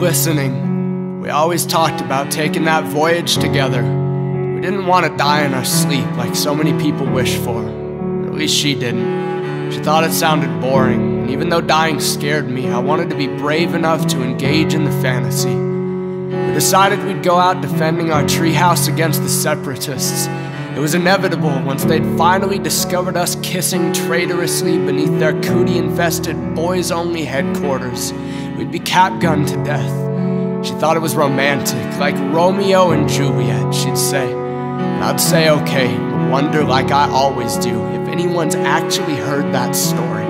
listening, we always talked about taking that voyage together. We didn't want to die in our sleep like so many people wish for. At least she didn't. She thought it sounded boring, and even though dying scared me, I wanted to be brave enough to engage in the fantasy. We decided we'd go out defending our treehouse against the separatists. It was inevitable once they'd finally discovered us kissing traitorously beneath their cootie infested boys only headquarters. We'd be capgunned to death. She thought it was romantic, like Romeo and Juliet, she'd say. And I'd say okay, but wonder like I always do if anyone's actually heard that story.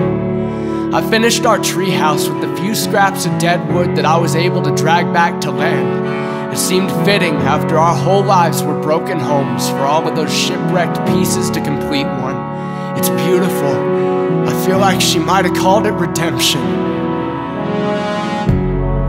I finished our treehouse with the few scraps of dead wood that I was able to drag back to land. It seemed fitting after our whole lives were broken homes for all of those shipwrecked pieces to complete one. It's beautiful. I feel like she might have called it redemption.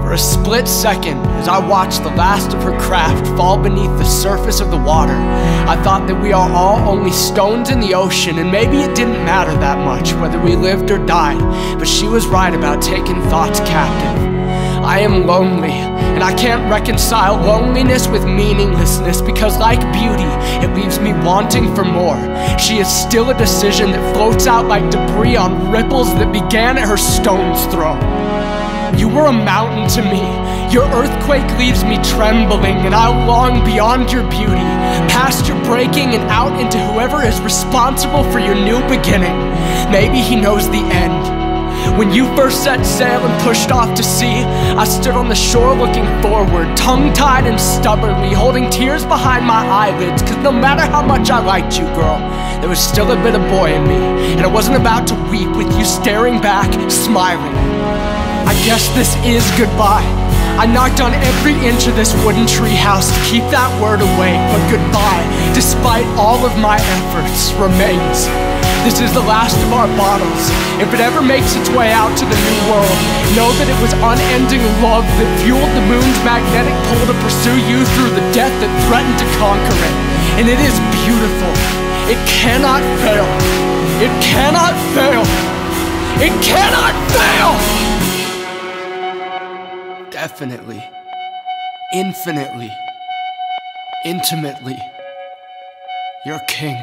For a split second, as I watched the last of her craft fall beneath the surface of the water, I thought that we are all only stones in the ocean, and maybe it didn't matter that much whether we lived or died, but she was right about taking thoughts captive. I am lonely, and I can't reconcile loneliness with meaninglessness because, like beauty, it leaves me wanting for more. She is still a decision that floats out like debris on ripples that began at her stone's throw. You were a mountain to me. Your earthquake leaves me trembling, and I long beyond your beauty, past your breaking and out into whoever is responsible for your new beginning. Maybe he knows the end. When you first set sail and pushed off to sea, I stood on the shore looking forward, tongue tied and stubbornly, holding tears behind my eyelids. Cause no matter how much I liked you, girl, there was still a bit of boy in me, and I wasn't about to weep with you staring back, smiling. I guess this is goodbye. I knocked on every inch of this wooden treehouse to keep that word away, but goodbye, despite all of my efforts, remains. This is the last of our bottles. If it ever makes its way out to the new world, know that it was unending love that fueled the moon's magnetic pull to pursue you through the death that threatened to conquer it. And it is beautiful. It cannot fail. It cannot fail. It cannot fail! Definitely. Infinitely. Intimately. Your king.